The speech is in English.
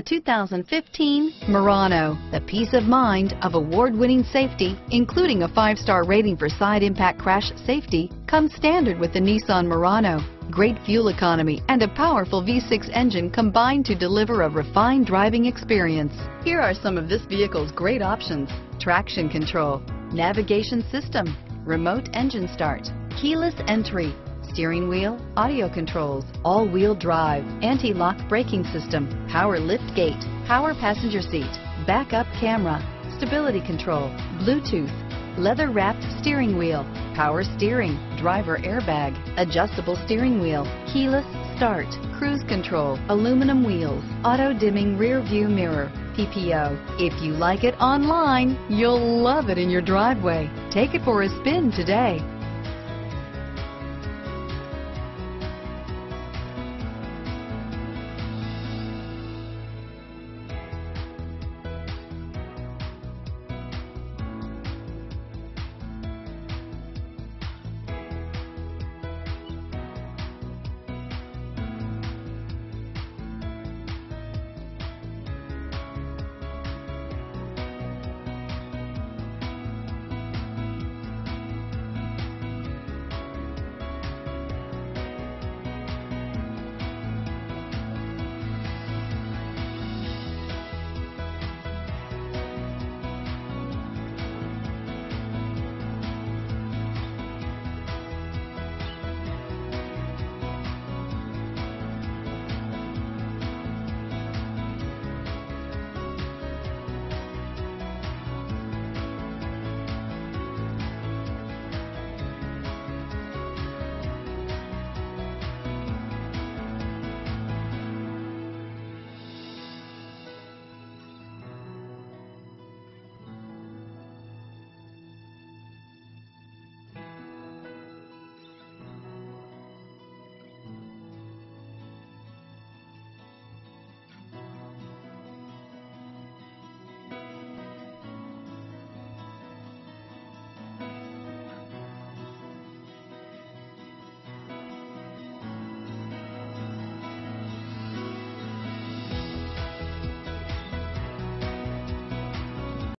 The 2015 Murano, the peace of mind of award-winning safety, including a five-star rating for side impact crash safety, comes standard with the Nissan Murano. Great fuel economy and a powerful V6 engine combine to deliver a refined driving experience. Here are some of this vehicle's great options. Traction control, navigation system, remote engine start, keyless entry, steering wheel, audio controls, all-wheel drive, anti-lock braking system, power lift gate, power passenger seat, backup camera, stability control, Bluetooth, leather wrapped steering wheel, power steering, driver airbag, adjustable steering wheel, keyless start, cruise control, aluminum wheels, auto dimming rear view mirror, PPO. If you like it online, you'll love it in your driveway. Take it for a spin today.